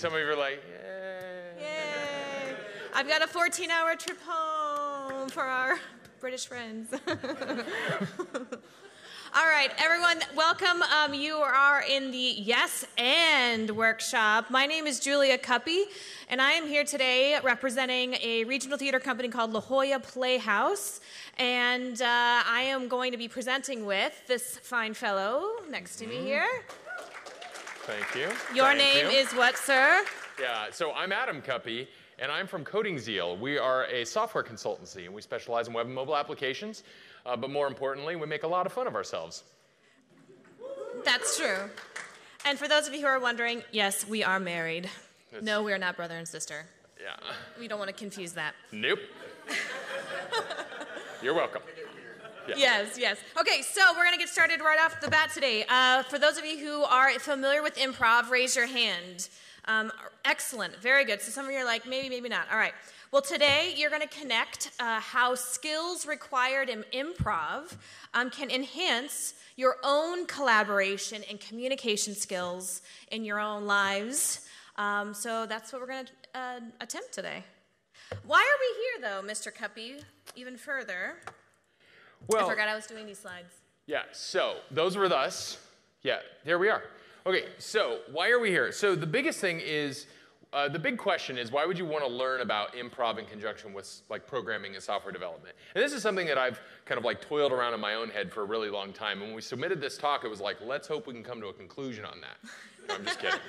Some of you are like, yay. Yay! I've got a 14 hour trip home for our British friends. All right, everyone, welcome. Um, you are in the Yes and workshop. My name is Julia Cuppy, and I am here today representing a regional theater company called La Jolla Playhouse. And uh, I am going to be presenting with this fine fellow next to me here. Thank you. Your Thank name you. is what, sir? Yeah, so I'm Adam Cuppy, and I'm from Coding Zeal. We are a software consultancy, and we specialize in web and mobile applications. Uh, but more importantly, we make a lot of fun of ourselves. That's true. And for those of you who are wondering, yes, we are married. It's- No, we are not brother and sister. Yeah. We don't want to confuse that. Nope. You're welcome. Yes, yes. Okay, so we're going to get started right off the bat today. Uh, for those of you who are familiar with improv, raise your hand. Um, excellent, very good. So some of you are like, maybe, maybe not. All right. Well, today you're going to connect uh, how skills required in improv um, can enhance your own collaboration and communication skills in your own lives. Um, so that's what we're going to uh, attempt today. Why are we here, though, Mr. Cuppy? Even further. Well, I forgot I was doing these slides. Yeah, so those were us. Yeah, here we are. Okay, so why are we here? So the biggest thing is, uh, the big question is, why would you want to learn about improv in conjunction with like programming and software development? And this is something that I've kind of like toiled around in my own head for a really long time. And when we submitted this talk, it was like, let's hope we can come to a conclusion on that. No, I'm just kidding.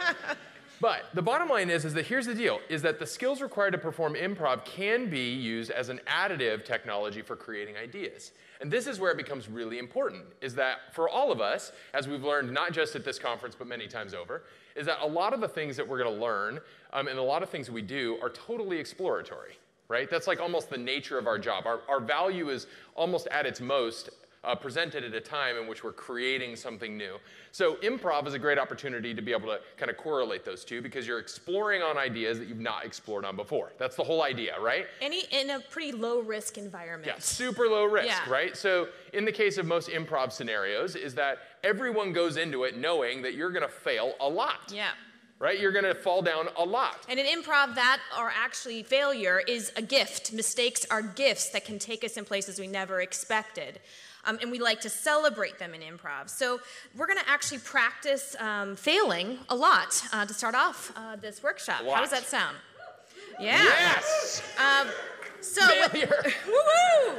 But the bottom line is, is that here's the deal, is that the skills required to perform improv can be used as an additive technology for creating ideas. And this is where it becomes really important, is that for all of us, as we've learned not just at this conference, but many times over, is that a lot of the things that we're gonna learn um, and a lot of things we do are totally exploratory, right? That's like almost the nature of our job. Our, our value is almost at its most uh, presented at a time in which we're creating something new. So improv is a great opportunity to be able to kind of correlate those two because you're exploring on ideas that you've not explored on before. That's the whole idea, right? Any in a pretty low risk environment. Yeah, super low risk, Yeah. right? So in the case of most improv scenarios is that everyone goes into it knowing that you're going to fail a lot. Yeah. Right? You're going to fall down a lot. And in improv, that or actually failure is a gift. Mistakes are gifts that can take us in places we never expected. Um, and we like to celebrate them in improv. So we're going to actually practice um, failing a lot uh, to start off uh, this workshop. How does that sound? Yeah. Yes! Um, so, woo-hoo!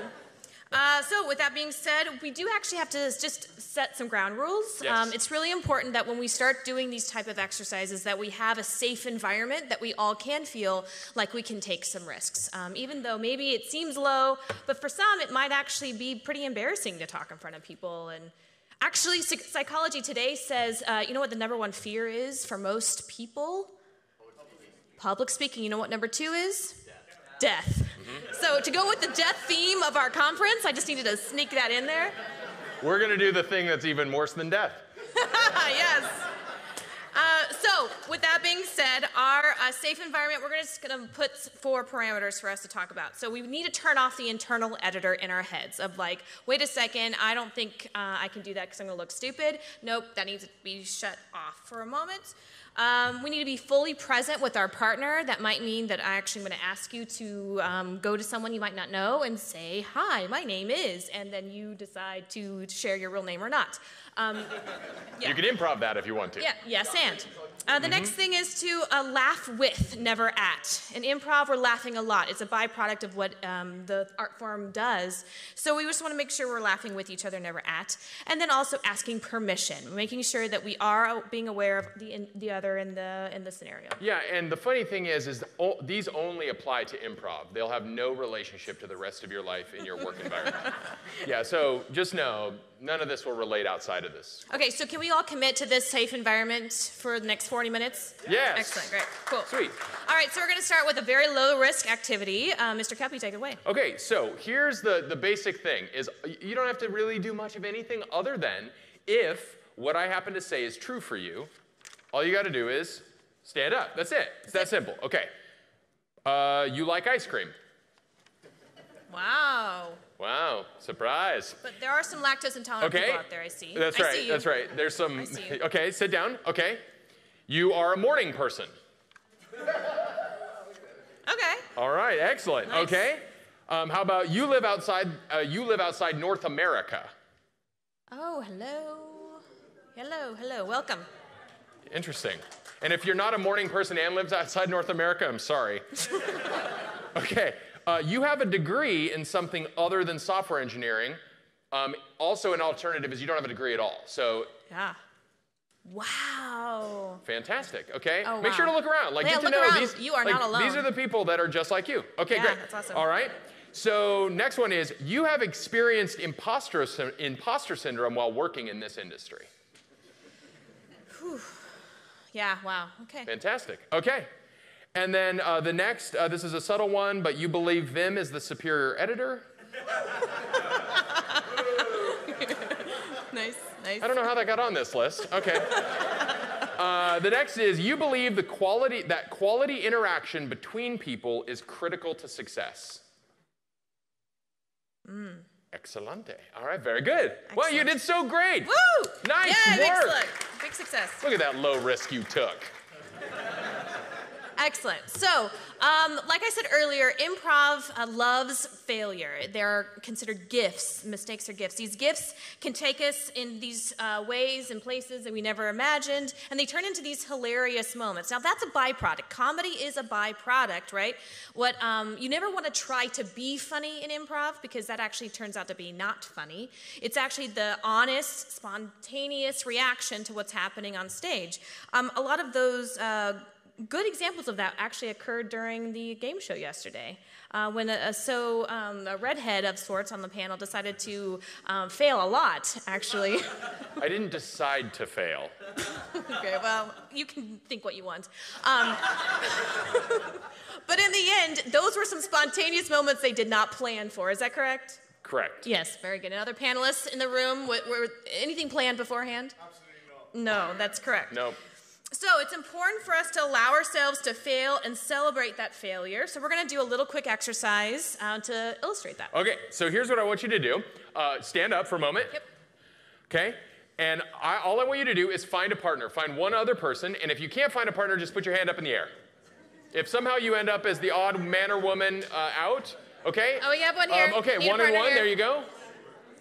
Uh, so, with that being said, we do actually have to just set some ground rules. Yes. Um, it's really important that when we start doing these type of exercises, that we have a safe environment that we all can feel like we can take some risks. Um, even though maybe it seems low, but for some, it might actually be pretty embarrassing to talk in front of people. And actually, psychology today says, uh, you know what the number one fear is for most people? Public speaking. You know what number two is? Death. So, to go with the death theme of our conference, I just needed to sneak that in there. We're going to do the thing that's even worse than death. yes. Uh, so, with that being said, our uh, safe environment, we're just going to put four parameters for us to talk about. So, we need to turn off the internal editor in our heads of like, wait a second, I don't think uh, I can do that because I'm going to look stupid. Nope, that needs to be shut off for a moment. Um, we need to be fully present with our partner. That might mean that I actually am going to ask you to um, go to someone you might not know and say, Hi, my name is, and then you decide to share your real name or not. Um, yeah. You can improv that if you want to. Yeah, yes, and. Uh, the next thing is to uh, laugh with, never at. In improv, we're laughing a lot. It's a byproduct of what um, the art form does. So we just want to make sure we're laughing with each other, never at. And then also asking permission, making sure that we are being aware of the, in, the other in the, in the scenario. Yeah, and the funny thing is, is these only apply to improv. They'll have no relationship to the rest of your life in your work environment. Yeah, so just know none of this will relate outside of this. Okay, so can we all commit to this safe environment for the next 40 minutes? Yes. Excellent, great, cool. Sweet. All right, so we're going to start with a very low risk activity. Uh, Mr. Cuppy, take it away. Okay, so here's the, the basic thing is you don't have to really do much of anything other than if what I happen to say is true for you, all you got to do is stand up. That's it. It's that simple. Okay. Uh, you like ice cream. Wow. Wow, surprise. But there are some lactose intolerant Okay. people out there, I see. That's I right. see you. That's right. There's some. I see you. Okay, sit down. Okay. You are a morning person. Okay. All right, excellent. Nice. Okay. Um, how about you live outside? Uh, you live outside North America. Oh, hello. Hello, hello. Welcome. Interesting. And if you're not a morning person and lives outside North America, I'm sorry. okay. Uh, you have a degree in something other than software engineering. Um, also, an alternative is you don't have a degree at all. So Yeah. Wow. fantastic. Okay. Oh, Make sure to look around. Like Yeah, get to know around. these. You are like, not alone. These are the people that are just like you. Okay, Yeah, great. that's awesome. All right. So next one is you have experienced imposter imposter syndrome while working in this industry. Yeah, wow. Okay. Fantastic. Okay. And then uh, the next, uh, this is a subtle one, but you believe Vim is the superior editor. Nice, nice. I don't know how that got on this list. Okay. Uh, the next is you believe the quality that quality interaction between people is critical to success. Mm. Excellente. All right, very good. Well, you did so great. Woo! Nice yeah, work. excellent. Big success. Look at that low risk you took. Excellent. So, um, like I said earlier, improv uh, loves failure. They're considered gifts. Mistakes are gifts. These gifts can take us in these uh, ways and places that we never imagined, and they turn into these hilarious moments. Now, that's a byproduct. Comedy is a byproduct, right? What um, you never want to try to be funny in improv because that actually turns out to be not funny. It's actually the honest, spontaneous reaction to what's happening on stage. Um, a lot of those. Uh, good examples of that actually occurred during the game show yesterday uh, when a, a so um, a redhead of sorts on the panel decided to um, fail a lot actually. I didn't decide to fail. okay well you can think what you want. Um, but in the end those were some spontaneous moments they did not plan for. Is that correct? Correct. yes very good. Another panelists in the room were, were anything planned beforehand? Absolutely not. No that's correct. No. So it's important for us to allow ourselves to fail and celebrate that failure. So we're going to do a little quick exercise uh, to illustrate that. Okay, so here's what I want you to do. Uh, stand up for a moment. Yep. Okay? And I, all I want you to do is find a partner. Find one other person. And if you can't find a partner, just put your hand up in the air. If somehow you end up as the odd man or woman uh, out, okay? Oh, we have one here. Um, okay, Need one and one. here. There you go.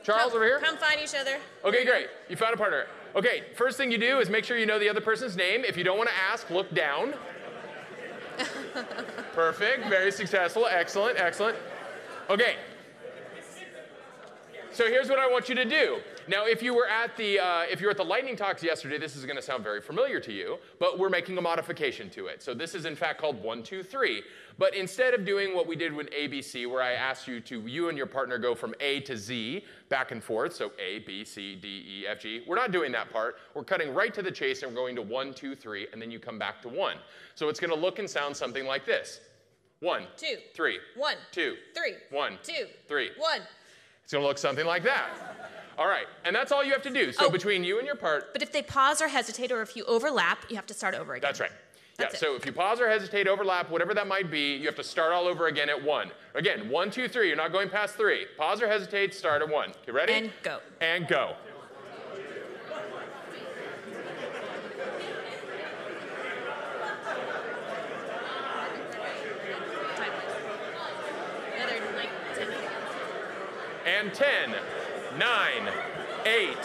Charles come, over here. Come find each other. Okay, great. You found a partner. Okay, first thing you do is make sure you know the other person's name. If you don't want to ask, look down. Perfect. Very successful. Excellent. Excellent. Okay. So here's what I want you to do. Now, if you were at the uh, if you were at the lightning talks yesterday, this is going to sound very familiar to you, but we're making a modification to it. So this is in fact called one, two, three. But instead of doing what we did with ABC, where I asked you to you and your partner go from A to Z back and forth, so A, B, C, D, E, F, G, we're not doing that part. We're cutting right to the chase and we're going to one, two, three, and then you come back to one. So it's going to look and sound something like this: one, Two. three, One. two, Three. one, Two. three. One. It's going to look something like that. All right, and that's all you have to do. So Oh. between you and your part, But if they pause or hesitate, or if you overlap, you have to start over again. that's right. That's yeah, it. so if you pause or hesitate, overlap, whatever that might be, you have to start all over again at one. Again, one, two, three. You're not going past three. Pause or hesitate, start at one. You ready? And go. And go. Time. Another like ten seconds. And 10, 9, 8,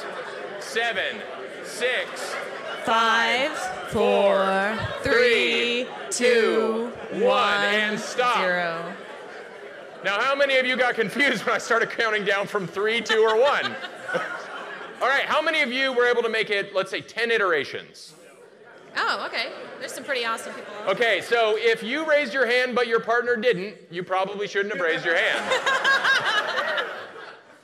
7, 6, Five, four, three, two, one, and stop. Zero. Now, how many of you got confused when I started counting down from three, two, or one? All right, how many of you were able to make it, let's say, 10 iterations? Oh, okay. There's some pretty awesome people. Okay, so if you raised your hand but your partner didn't, you probably shouldn't have raised your hand.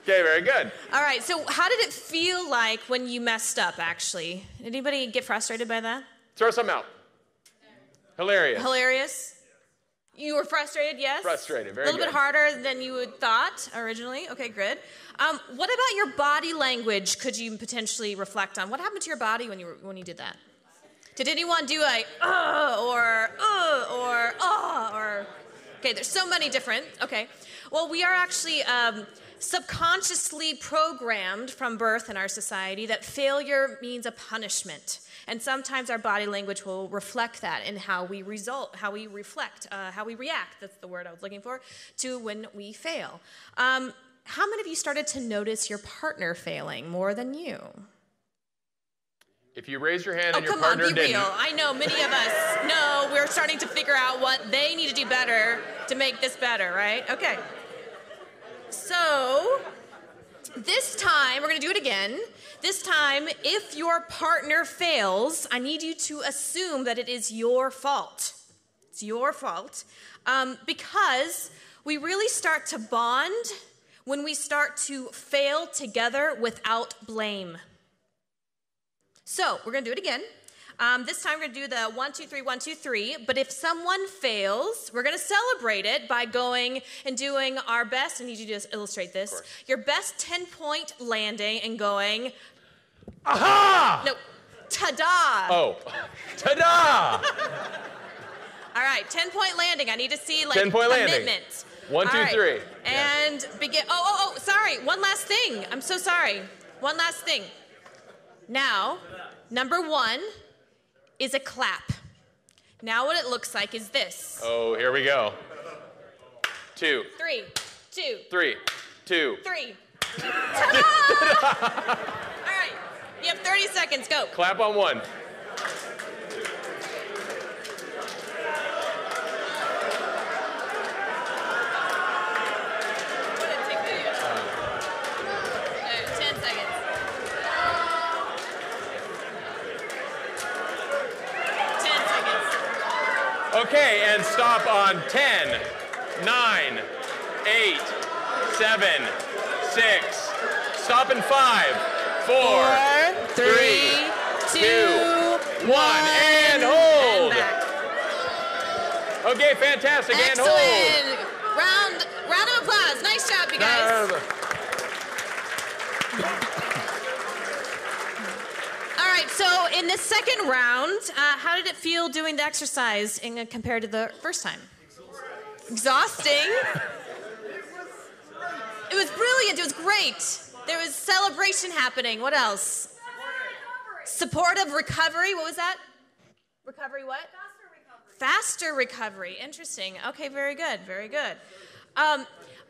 okay, very good. All right. So, how did it feel like when you messed up? Actually, did anybody get frustrated by that? Throw something out. Hilarious. Hilarious. You were frustrated, yes. Frustrated, very A little good. bit harder than you would thought originally. Okay, good. Um, what about your body language? Could you potentially reflect on what happened to your body when you were, when you did that? Did anyone do a uh or uh or uh or? Okay, there's so many different. Okay, well we are actually um, subconsciously programmed from birth in our society that failure means a punishment. And sometimes our body language will reflect that in how we result, how we reflect, uh, how we react. That's the word I was looking for, to when we fail. Um, how many of you started to notice your partner failing more than you? If you raise your hand oh, and your come partner on, be didn't, real. I know many of us know we're starting to figure out what they need to do better to make this better, right? Okay. So, this time, we're going to do it again. This time, if your partner fails, I need you to assume that it is your fault. It's your fault. Um, because we really start to bond when we start to fail together without blame. So, we're going to do it again. Um, this time we're going to do the one, two, three, one, two, three. But if someone fails, we're going to celebrate it by going and doing our best. I need you to just illustrate this. Your best 10 point landing and going, aha! no, ta da! Oh, ta-da! All right, 10 point landing. I need to see like 10 point landing. commitment. One, All two, right. three. And begin. Oh, oh, oh, sorry. One last thing. I'm so sorry. One last thing. Now, number one is a clap. Now, what it looks like is this Oh, here we go. Two, three, two, three, two. three. Ta-da! All right, you have 30 seconds. Go. Clap on one. What did it take video? No, 10 seconds. 10 seconds. Okay, and stop on 10, 9, 8, 7, 6. Stop in 5, 4, Four, three, two, one, and hold. And. Okay, fantastic, and hold. Round, round of applause. Nice job, you guys. All right, so in the second round, how did it feel doing the exercise in, compared to the first time? Exhausting. It was brilliant. It was great. There was celebration happening. What else? Supportive recovery. What was that? Recovery what? Faster recovery. Interesting. Okay, very good. Very good. Um,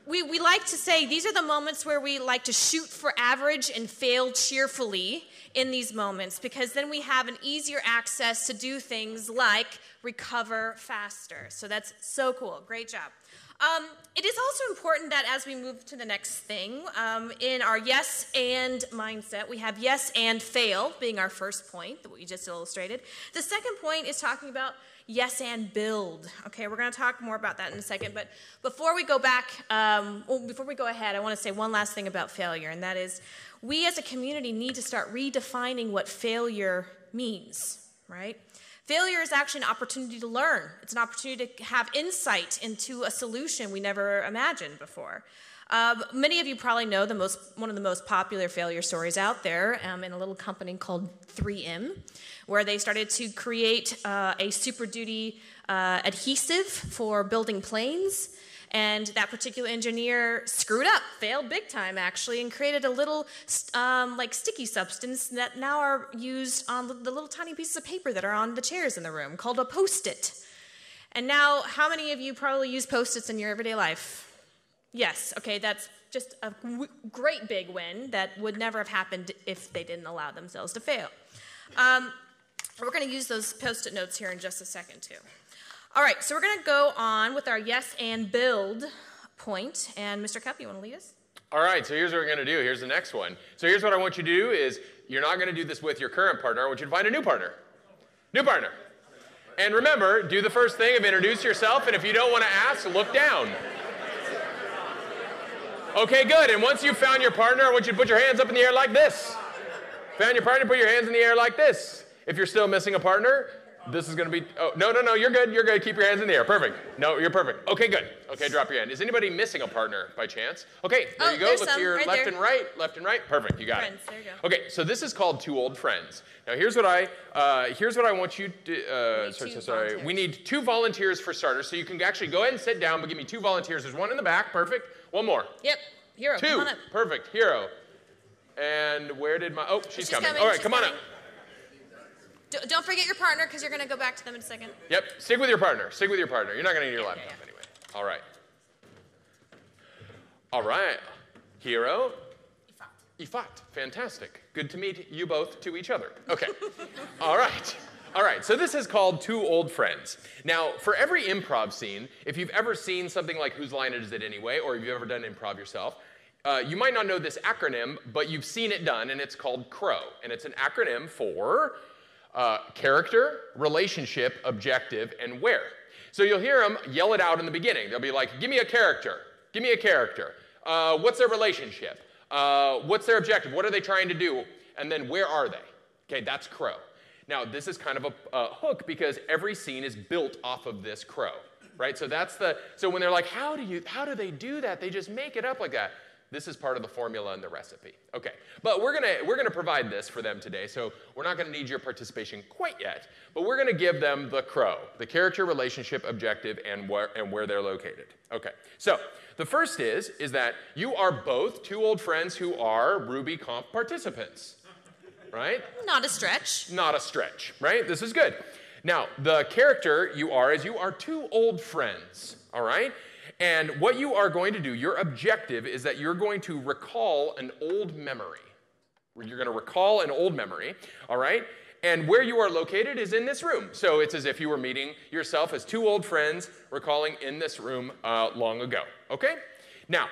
we, we like to say these are the moments where we like to shoot for average and fail cheerfully in these moments because then we have an easier access to do things like recover faster. So that's so cool. Great job. Um, it is also important that as we move to the next thing, um, in our yes and mindset, we have yes and fail being our first point that we just illustrated. The second point is talking about yes and build. Okay, we're going to talk more about that in a second. But before we go back, um, well, before we go ahead, I want to say one last thing about failure, and that is we as a community need to start redefining what failure means, right? Failure is actually an opportunity to learn. It's an opportunity to have insight into a solution we never imagined before. Um, many of you probably know the most, one of the most popular failure stories out there um, in a little company called 3M, where they started to create uh, a Super Duty uh, adhesive for building planes. And that particular engineer screwed up, failed big time actually, and created a little um, like sticky substance that now are used on the, the little tiny pieces of paper that are on the chairs in the room called a post-it. And now, how many of you probably use post-its in your everyday life? Yes, okay, that's just a w- great big win that would never have happened if they didn't allow themselves to fail. Um, we're going to use those post it notes here in just a second, too. All right, so we're going to go on with our yes and build point. And Mr. Cup, you want to lead us? All right, so here's what we're going to do. Here's the next one. So here's what I want you to do is you're not going to do this with your current partner. I want you to find a new partner. New partner. And remember, do the first thing of introduce yourself, and if you don't want to ask, look down. Okay, good. And once you've found your partner, I want you to put your hands up in the air like this. Found your partner, put your hands in the air like this. If you're still missing a partner, this is going to be. Oh, no, no, no, you're good. You're good. Keep your hands in the air. Perfect. No, you're perfect. Okay, good. Okay, drop your hand. Is anybody missing a partner by chance? Okay, there Oh, you go. Look to your right left there. and right, left and right. Perfect. You got Friends, it. there you go. Okay, so this is called two old friends. Now here's what I uh, here's what I want you to. Uh, sorry, sorry, sorry. volunteers. We need two volunteers for starters. So you can actually go ahead and sit down, but give me two volunteers. There's one in the back. Perfect. One more. Yep. Hero, Two. come on up. Perfect. Hero. And where did my? Oh, she's, She's coming. coming, All right, come on up. D- don't forget your partner because you're going to go back to them in a second. Yep. Stick with your partner. Stick with your partner. You're not going to need your Yeah, laptop yeah. anyway. All right. All right. Hero. Ifat. Ifat. Fantastic. Good to meet you both to each other. Okay. All right. All right. So this is called Two Old Friends. Now, for every improv scene, if you've ever seen something like Whose Line Is It Anyway, or if you've ever done improv yourself, uh, you might not know this acronym, but you've seen it done, and it's called CROW. And it's an acronym for uh, character, relationship, objective, and where. So you'll hear them yell it out in the beginning. They'll be like, Give me a character. Give me a character. Uh, what's their relationship? Uh, what's their objective? What are they trying to do? And then where are they? Okay, that's crow. Now, this is kind of a, a hook because every scene is built off of this crow, right? So that's the, so when they're like, how do you, how do they do that? They just make it up like that. This is part of the formula and the recipe. Okay, but we're gonna we're gonna provide this for them today, so we're not gonna need your participation quite yet. But we're gonna give them the crow, the character, relationship, objective, and where and where they're located. Okay, so the first is is that you are both two old friends who are RubyConf participants, right? Not a stretch. Not a stretch, right? This is good. Now, the character you are is you are two old friends, all right? And what you are going to do, your objective is that you're going to recall an old memory. You're going to recall an old memory, all right? And where you are located is in this room. So it's as if you were meeting yourself as two old friends recalling in this room uh, long ago, okay? Now,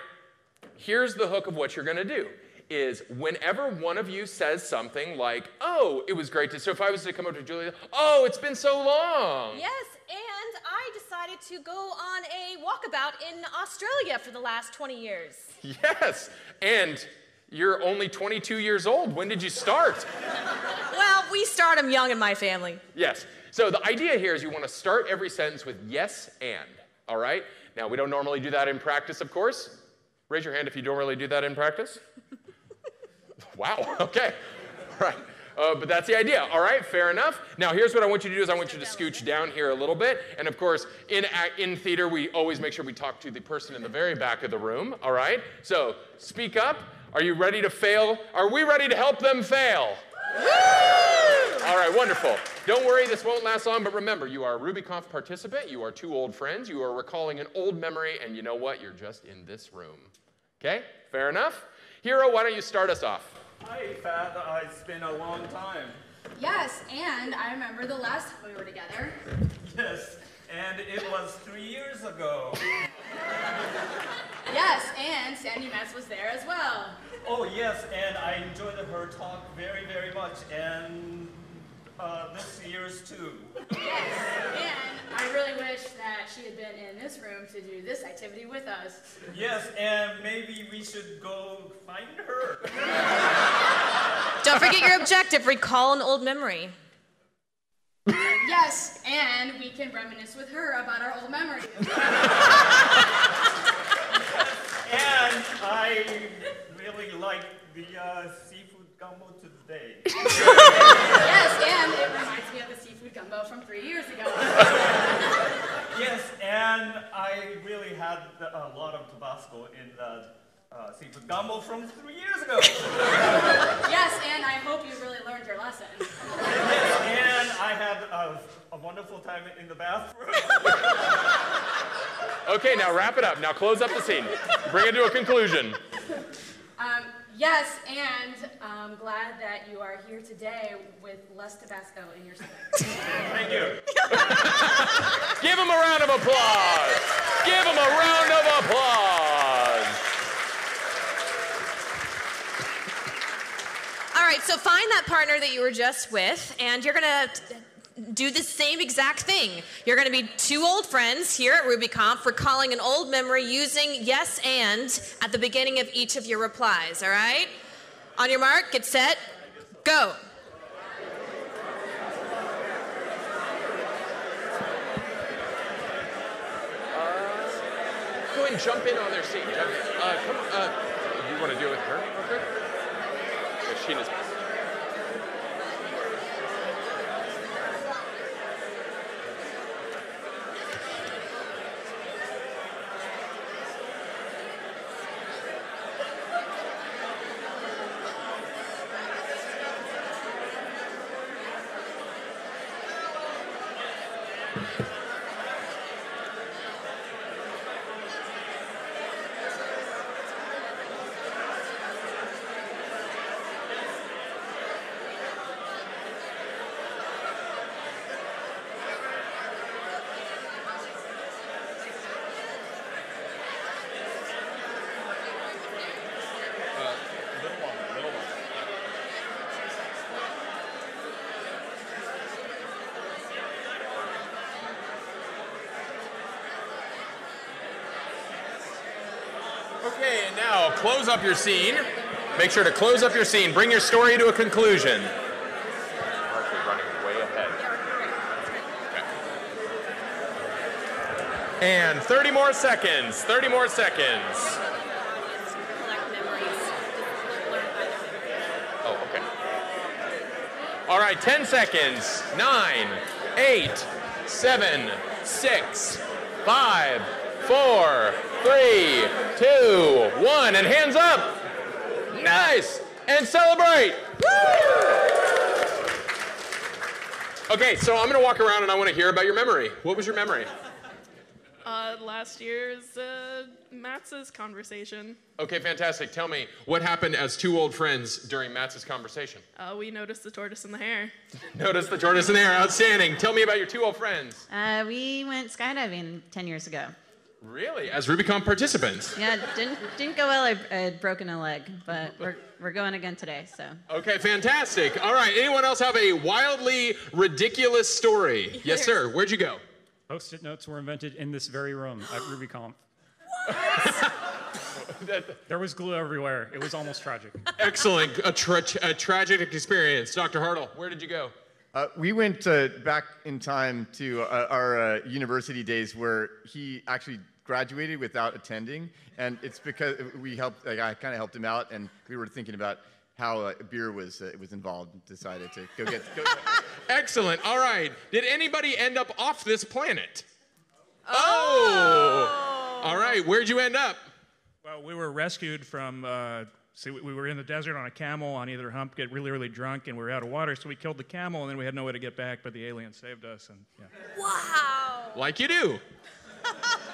here's the hook of what you're going to do is whenever one of you says something like oh it was great to so if i was to come up to julia oh it's been so long. Yes, and I decided to go on a walkabout in Australia for the last 20 years. yes and you're only 22 years old. When did you start? Well, we start them young in my family. yes so the idea here is you want to start every sentence with yes and all right? Now we don't normally do that in practice of course. Raise your hand if you don't really do that in practice Wow, okay. All right. Uh, but that's the idea. All right, fair enough. Now, here's what I want you to do is I want you to scooch down here a little bit. And of course, in, in theater, we always make sure we talk to the person in the very back of the room. All right? So speak up. Are you ready to fail? Are we ready to help them fail? All right, wonderful. Don't worry, this won't last long, but remember, you are a RubyConf participant. You are two old friends. You are recalling an old memory, and you know what? You're just in this room. Okay? Fair enough? Hero, why don't you start us off? Hi, Fat. Uh, It's been a long time. Yes, and I remember the last time we were together. Yes, and it was three years ago. Yes, and Sandi Metz was there as well. Oh, yes, and I enjoyed her talk very, very much, and uh, this year's too. Yes, and I really wish that she had been in this room to do this activity with us. Yes, and maybe we should go find her. Don't forget your objective recall an old memory. Yes, and we can reminisce with her about our old memories. And I really like the uh, seafood gumbo today. yes, and it reminds me of the seafood gumbo from three years ago. yes, and I really had a lot of Tabasco in the uh, seafood gumbo from three years ago. Yes, and I hope you really learned your lesson. Yes, and I had a, a wonderful time in the bathroom. Okay, now wrap it up. Now close up the scene. Bring it to a conclusion. Yes, and I'm glad that you are here today with less Tabasco in your stomach. Thank you. Give him a round of applause. Give him a round of applause. All right, so find that partner that you were just with, and you're gonna t- do the same exact thing. You're gonna be two old friends here at RubyConf recalling an old memory using yes and at the beginning of each of your replies, all right? On your mark, get set, go. Go ahead and jump in on their seat. Uh, come, uh, you want to do it with her? Okay. Okay, and now close up your scene. Make sure to close up your scene. Bring your story to a conclusion. Running way ahead. Okay. And 30 more seconds. 30 more seconds. Collect memories. Learn by them. Oh, okay. All right, 10 seconds. Nine, eight, seven, six, five, four, three, two, one, and hands up. Nice. And celebrate. Okay, so I'm gonna walk around and I wanna hear about your memory. What was your memory? Uh, last year's uh, Matz's conversation. Okay, fantastic. Tell me, what happened as two old friends during Matz's conversation? Uh, we noticed the tortoise in the hare. Notice the tortoise in hare. outstanding. Tell me about your two old friends. Uh, we went skydiving 10 years ago. Really? As RubyConf participants? Yeah, didn't, didn't go well. I I had broken a leg, but we're, we're going again today, so. Okay, fantastic. All right, anyone else have a wildly ridiculous story? Yes, sir. Where'd you go? Post-it notes were invented in this very room at RubyConf. There was glue everywhere. It was almost tragic. Excellent. A, tra- a tragic experience. Dr. Hartle, where did you go? Uh, we went uh, back in time to uh, our uh, university days where he actually graduated without attending, and it's because we helped. Like, I kind of helped him out, and we were thinking about how uh, beer was uh, was involved. Decided to go get. Go, Excellent. All right. Did anybody end up off this planet? Oh. All right. Where'd you end up? Well, we were rescued from. Uh, see, we we were in the desert on a camel on either hump, get really, really drunk, and we were out of water. So we killed the camel, and then we had no way to get back. But the alien saved us, and yeah. Wow. Like you do.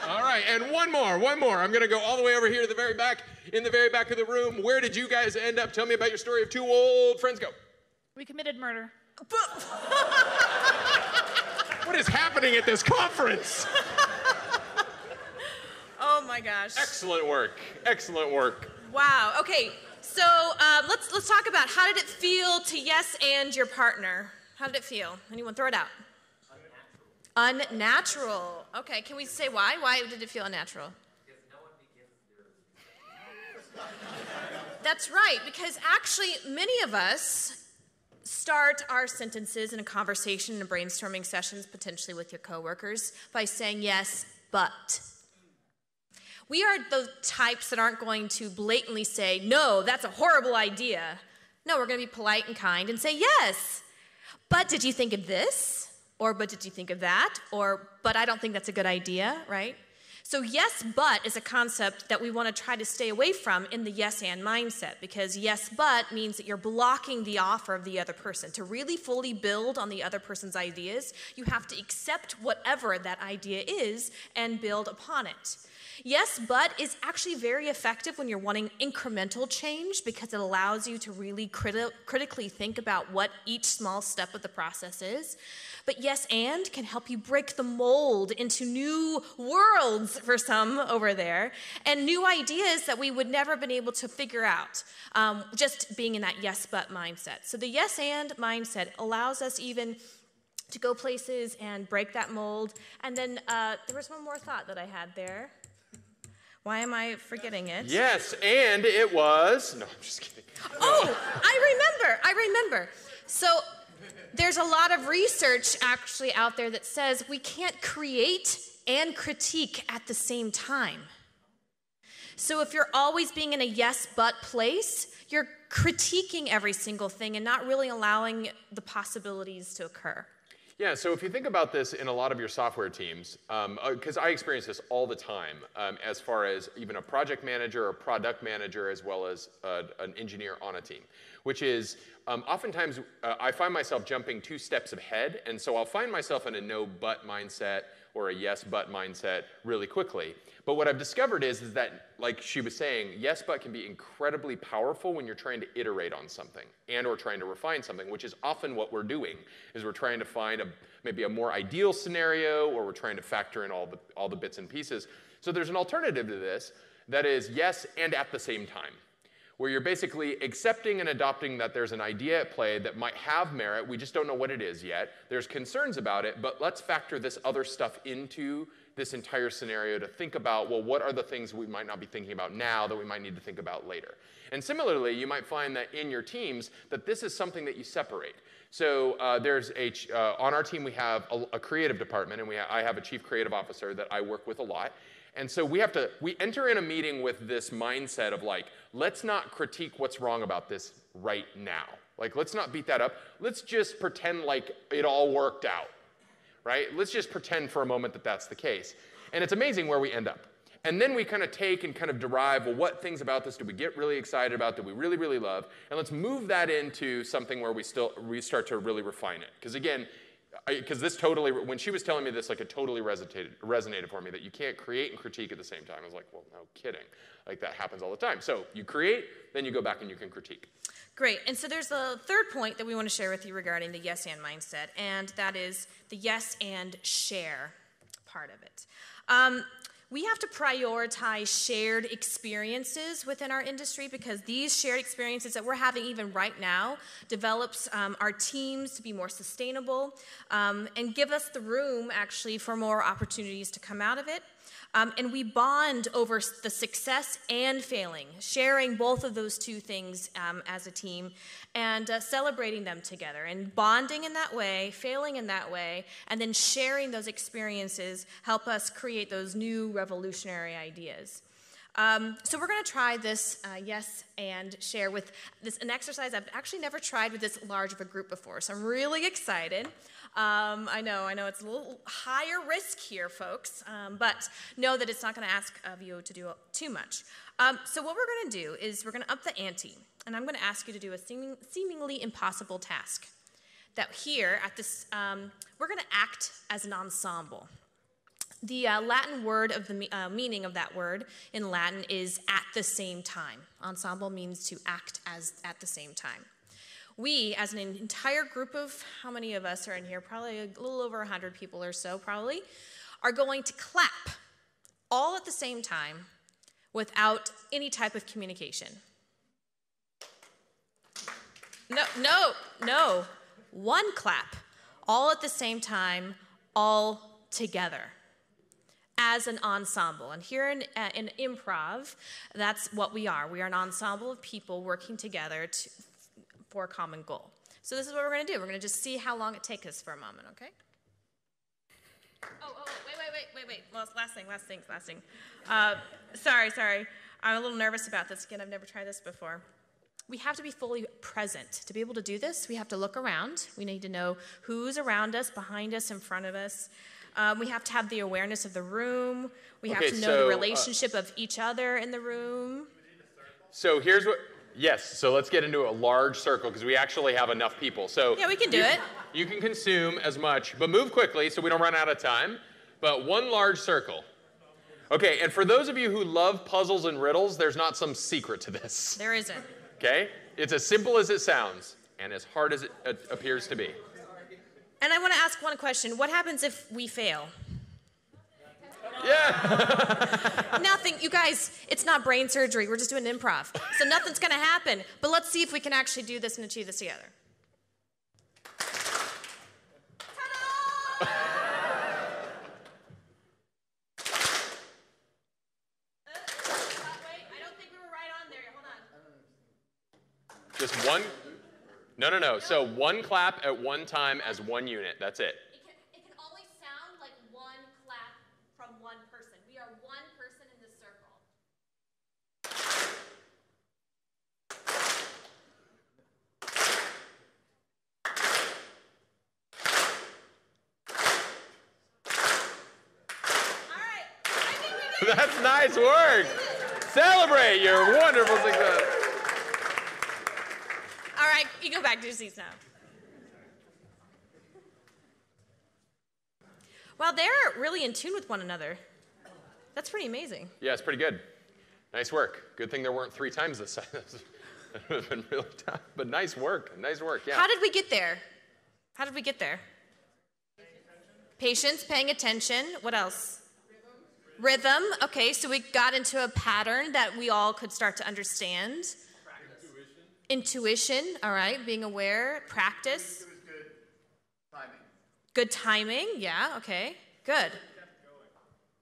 All right, and one more, one more. I'm gonna go all the way over here to the very back, in the very back of the room. Where did you guys end up? Tell me about your story of two old friends. Go. We committed murder. What is happening at this conference? Oh my gosh. Excellent work. Excellent work. Wow. Okay. So um, let's let's talk about how did it feel to yes and your partner? How did it feel? Anyone throw it out? Unnatural. Okay. Can we say why? Why did it feel unnatural? That's right, because actually, many of us start our sentences in a conversation and brainstorming sessions, potentially with your coworkers, by saying yes, but. We are the types that aren't going to blatantly say, no, that's a horrible idea. No, we're going to be polite and kind and say, yes. But did you think of this? Or, but did you think of that? Or, but I don't think that's a good idea, right? So, yes, but is a concept that we want to try to stay away from in the yes and mindset because yes, but means that you're blocking the offer of the other person. To really fully build on the other person's ideas, you have to accept whatever that idea is and build upon it. Yes, but is actually very effective when you're wanting incremental change because it allows you to really criti- critically think about what each small step of the process is. But yes, and can help you break the mold into new worlds for some over there and new ideas that we would never have been able to figure out um, just being in that yes, but mindset. So the yes, and mindset allows us even to go places and break that mold. And then uh, there was one more thought that I had there. Why am I forgetting it? Yes, and it was. No, I'm just kidding. Oh, I remember. I remember. So there's a lot of research actually out there that says we can't create and critique at the same time. So if you're always being in a yes but place, you're critiquing every single thing and not really allowing the possibilities to occur. Yeah, so if you think about this in a lot of your software teams, because I experience this all the time, um, as far as even a project manager or product manager, as well as uh, an engineer on a team, which is um, oftentimes uh, I find myself jumping two steps ahead, and so I'll find myself in a no but mindset or a yes but mindset really quickly. But what I've discovered is, is that, like she was saying, yes but can be incredibly powerful when you're trying to iterate on something and or trying to refine something, which is often what we're doing, is we're trying to find a, maybe a more ideal scenario or we're trying to factor in all the, all the bits and pieces. So there's an alternative to this that is yes and at the same time where you're basically accepting and adopting that there's an idea at play that might have merit. We just don't know what it is yet. There's concerns about it, but let's factor this other stuff into this entire scenario to think about well, what are the things we might not be thinking about now that we might need to think about later? And similarly, you might find that in your teams that this is something that you separate. So uh, there's a uh, on our team we have a, a creative department, and we ha- I have a chief creative officer that I work with a lot. And so we have to, we enter in a meeting with this mindset of like, let's not critique what's wrong about this right now. Like, let's not beat that up. Let's just pretend like it all worked out, right? Let's just pretend for a moment that that's the case. And it's amazing where we end up. And then we kind of take and kind of derive, well, what things about this do we get really excited about, that we really, really love? And let's move that into something where we still, we start to really refine it. Because again, because this totally, when she was telling me this, like it totally resonated, resonated for me that you can't create and critique at the same time. I was like, well, no kidding. Like that happens all the time. So you create, then you go back and you can critique. Great. And so there's a third point that we want to share with you regarding the yes and mindset, and that is the yes and share part of it. Um, we have to prioritize shared experiences within our industry because these shared experiences that we're having even right now develops um, our teams to be more sustainable um, and give us the room actually for more opportunities to come out of it um, and we bond over the success and failing, sharing both of those two things um, as a team and uh, celebrating them together. And bonding in that way, failing in that way, and then sharing those experiences help us create those new revolutionary ideas. Um, so we're going to try this uh, yes and share with this an exercise I've actually never tried with this large of a group before. So I'm really excited. Um, I know, I know it's a little higher risk here, folks, um, but know that it's not going to ask of you to do too much. Um, so, what we're going to do is we're going to up the ante, and I'm going to ask you to do a seeming, seemingly impossible task. That here at this, um, we're going to act as an ensemble. The uh, Latin word of the uh, meaning of that word in Latin is at the same time. Ensemble means to act as at the same time we, as an entire group of how many of us are in here? Probably a little over 100 people or so, probably, are going to clap all at the same time without any type of communication. No, no, no. One clap, all at the same time, all together as an ensemble. And here in, uh, in improv, that's what we are. We are an ensemble of people working together to, common goal. So this is what we're going to do. We're going to just see how long it takes us for a moment, okay? Oh, oh, wait, wait, wait, wait, wait. Last, last thing, last thing, last thing. Uh, sorry, sorry. I'm a little nervous about this. Again, I've never tried this before. We have to be fully present. To be able to do this, we have to look around. We need to know who's around us, behind us, in front of us. Um, we have to have the awareness of the room. We okay, have to know so, the relationship uh, of each other in the room. So here's what Yes, so let's get into a large circle because we actually have enough people. So Yeah, we can do you, it. You can consume as much, but move quickly so we don't run out of time. But one large circle. Okay, and for those of you who love puzzles and riddles, there's not some secret to this. There isn't. Okay? It's as simple as it sounds and as hard as it uh, appears to be. And I want to ask one question. What happens if we fail? Yeah. Nothing, you guys, it's not brain surgery. We're just doing improv. So nothing's going to happen. But let's see if we can actually do this and achieve this together. Just one? No, no, no. So one clap at one time as one unit. That's it. That's nice work. Celebrate your wonderful success. All right, you go back to your seats now. Wow, they're really in tune with one another. That's pretty amazing. Yeah, it's pretty good. Nice work. Good thing there weren't three times this size. that would have been really tough. But nice work. Nice work. Yeah. How did we get there? How did we get there? Patience, paying attention. What else? Rhythm. Okay, so we got into a pattern that we all could start to understand. Intuition. Intuition. All right, being aware. Practice. Good timing. Yeah, okay. Good.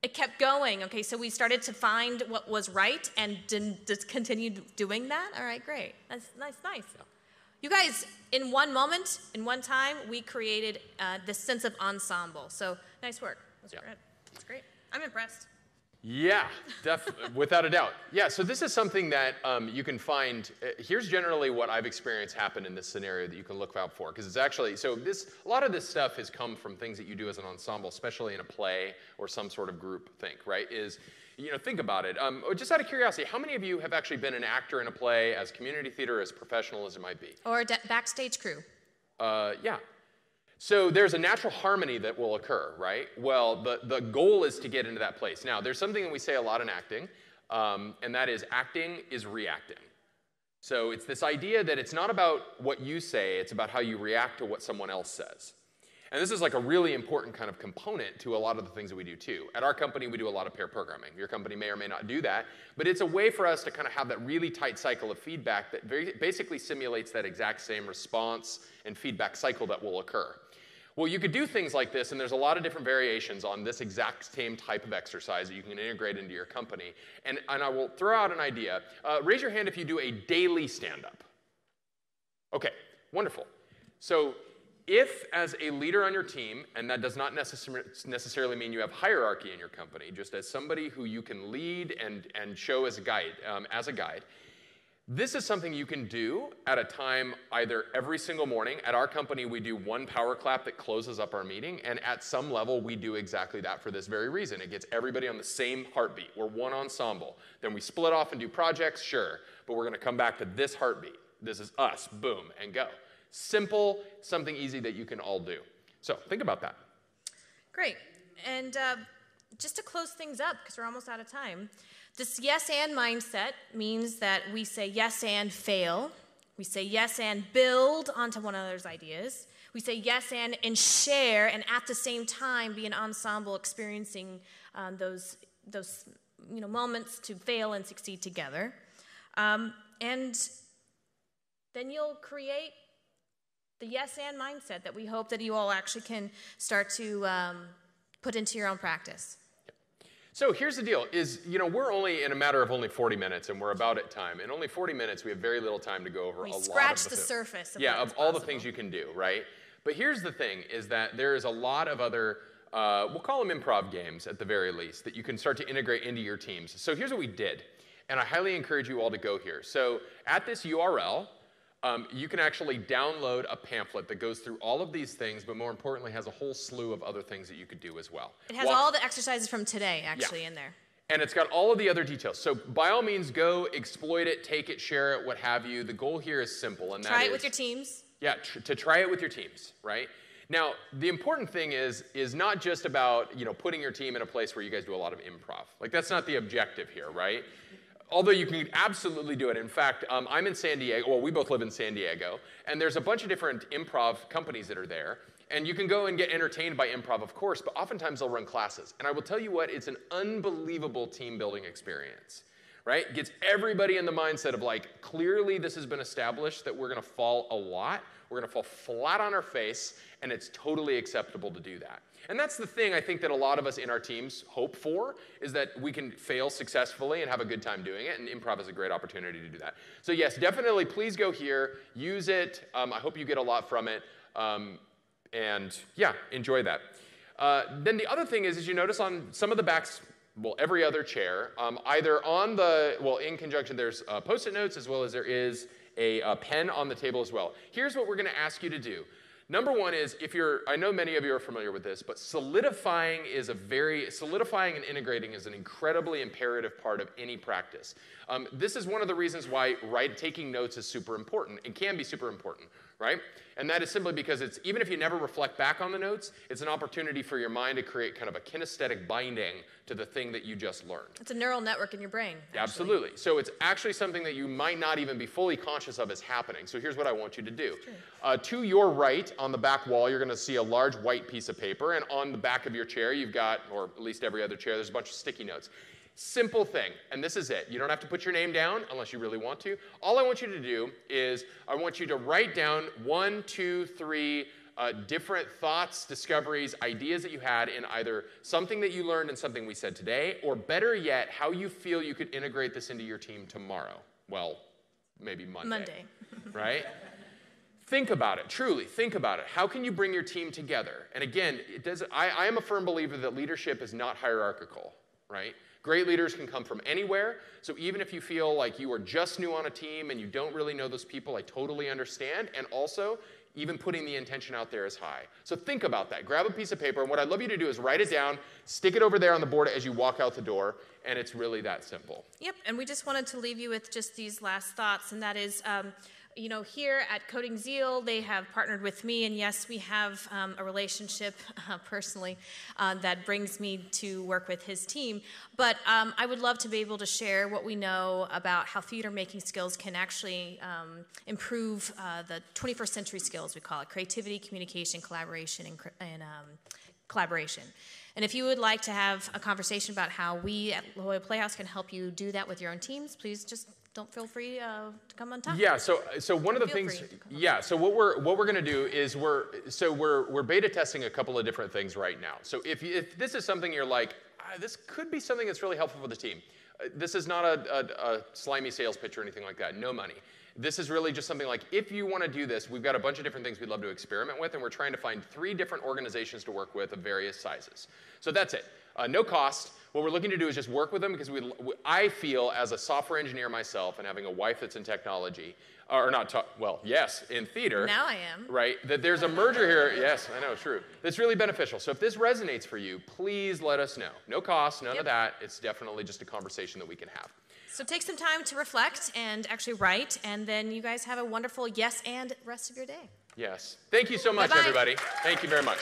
It kept going. Okay, so we started to find what was right and didn't just continued doing that. All right, great. That's nice, nice. You guys, in one moment, in one time, we created uh, this sense of ensemble. So nice work. That's Yeah. great. That's great. I'm impressed. Yeah, without a doubt. Yeah, so this is something that um, you can find. Uh, here's generally what I've experienced happen in this scenario that you can look out for, because it's actually so. This a lot of this stuff has come from things that you do as an ensemble, especially in a play or some sort of group think. Right? Is you know think about it. Um, just out of curiosity, how many of you have actually been an actor in a play as community theater, as professional as it might be? Or backstage crew. Uh, yeah. So there's a natural harmony that will occur, right? Well, the, the goal is to get into that place. Now, there's something that we say a lot in acting, um, and that is acting is reacting. So it's this idea that it's not about what you say, it's about how you react to what someone else says. And this is like a really important kind of component to a lot of the things that we do too. At our company, we do a lot of pair programming. Your company may or may not do that, but it's a way for us to kind of have that really tight cycle of feedback that very, basically simulates that exact same response and feedback cycle that will occur. Well, you could do things like this, and there's a lot of different variations on this exact same type of exercise that you can integrate into your company. And, and I will throw out an idea. Uh, raise your hand if you do a daily stand up. Okay, wonderful. So, if as a leader on your team, and that does not necessar- necessarily mean you have hierarchy in your company, just as somebody who you can lead and, and show as a guide, um, as a guide, this is something you can do at a time either every single morning. At our company, we do one power clap that closes up our meeting, and at some level, we do exactly that for this very reason. It gets everybody on the same heartbeat. We're one ensemble. Then we split off and do projects, sure, but we're gonna come back to this heartbeat. This is us, boom, and go. Simple, something easy that you can all do. So think about that. Great. And uh, just to close things up, because we're almost out of time, this yes and mindset means that we say yes and fail. We say yes and build onto one another's ideas. We say yes and and share, and at the same time be an ensemble experiencing um, those those you know moments to fail and succeed together. Um, and then you'll create the yes and mindset that we hope that you all actually can start to um, put into your own practice. So here's the deal: is you know we're only in a matter of only 40 minutes, and we're about at time. In only 40 minutes, we have very little time to go over We a lot of the thi- surface of yeah, of all the things you can do, right? But here's the thing: is that there is a lot of other. Uh, we'll call them improv games at the very least that you can start to integrate into your teams. So here's what we did, and I highly encourage you all to go here. So at this URL, um, you can actually download a pamphlet that goes through all of these things, but more importantly, has a whole slew of other things that you could do as well. It has Walk- all the exercises from today actually in there. and it's got all of the other details. So by all means, go exploit it, take it, share it, what have you. The goal here is simple, and that Try it is- with your teams. yeah, tr- to try it with your teams, right? Now, the important thing is is not just about you know putting your team in a place where you guys do a lot of improv. Like that's not the objective here, right? Although you can absolutely do it. In fact, um, I'm in San Diego. Well, we both live in San Diego, and there's a bunch of different improv companies that are there. And you can go and get entertained by improv, of course, but oftentimes they'll run classes. And I will tell you what, it's an unbelievable team building experience right? Gets everybody in the mindset of like, clearly this has been established that we're gonna fall a lot, we're gonna fall flat on our face, and it's totally acceptable to do that. And that's the thing I think that a lot of us in our teams hope for is that we can fail successfully and have a good time doing it, and improv is a great opportunity to do that. So, yes, definitely please go here, use it. Um, I hope you get a lot from it. Um, and yeah, enjoy that. Uh, then the other thing is, as you notice on some of the backs, well, every other chair, um, either on the, well, in conjunction, there's uh, post-it notes as well as there is a, uh pen on the table as well. Here's what we're going to ask you to do. Number one is if you're, I know many of you are familiar with this, but solidifying is a very, solidifying and integrating is an incredibly imperative part of any practice. Um, this is one of the reasons why write, taking notes is super important. It can be super important, right? And that is simply because it's, even if you never reflect back on the notes, it's an opportunity for your mind to create kind of a kinesthetic binding to the thing that you just learned. It's a neural network in your brain. actually. Absolutely. So it's actually something that you might not even be fully conscious of is happening. So here's what I want you to do. Uh, to your right, on the back wall, you're going to see a large white piece of paper, and on the back of your chair, you've got, or at least every other chair, there's a bunch of sticky notes. Simple thing, and this is it. You don't have to put your name down unless you really want to. All I want you to do is I want you to write down one, two, three uh, different thoughts, discoveries, ideas that you had in either something that you learned and something we said today, or better yet, how you feel you could integrate this into your team tomorrow. Well, maybe Monday. Monday. right? Think about it, truly, think about it. How can you bring your team together? And again, it does, I, I am a firm believer that leadership is not hierarchical, right? Great leaders can come from anywhere. So even if you feel like you are just new on a team and you don't really know those people, I totally understand. And also, even putting the intention out there is high. So think about that. Grab a piece of paper, and what I'd love you to do is write it down, stick it over there on the board as you walk out the door, and it's really that simple. Yep, and we just wanted to leave you with just these last thoughts, and that is, um, you know, here at Coding Zeal, they have partnered with me, and yes, we have um, a relationship uh, personally uh, that brings me to work with his team. But um, I would love to be able to share what we know about how theater making skills can actually um, improve uh, the 21st century skills, we call it creativity, communication, collaboration, and, and um, collaboration. And if you would like to have a conversation about how we at La Jolla Playhouse can help you do that with your own teams, please just don't feel free uh, to come on top. Yeah. So, so one of the Feel things. free to come Yeah. So what we're what we're going to do is we're so we're we're beta testing a couple of different things right now. So if if this is something you're like, ah, this could be something that's really helpful for the team. Uh, this is not a, a, a slimy sales pitch or anything like that. No money. This is really just something like if you want to do this, we've got a bunch of different things we'd love to experiment with, and we're trying to find three different organizations to work with of various sizes. So that's it. Uh, no cost. What we're looking to do is just work with them because we, I feel as a software engineer myself and having a wife that's in technology, or not, to, well, yes, in theater. Now I am. Right? That there's a merger here. Yes, I know, true. That's really beneficial. So if this resonates for you, please let us know. No cost, none yep. of that. It's definitely just a conversation that we can have. So take some time to reflect and actually write, and then you guys have a wonderful yes and rest of your day. Yes. Thank you so much, Bye-bye. everybody. Thank you very much.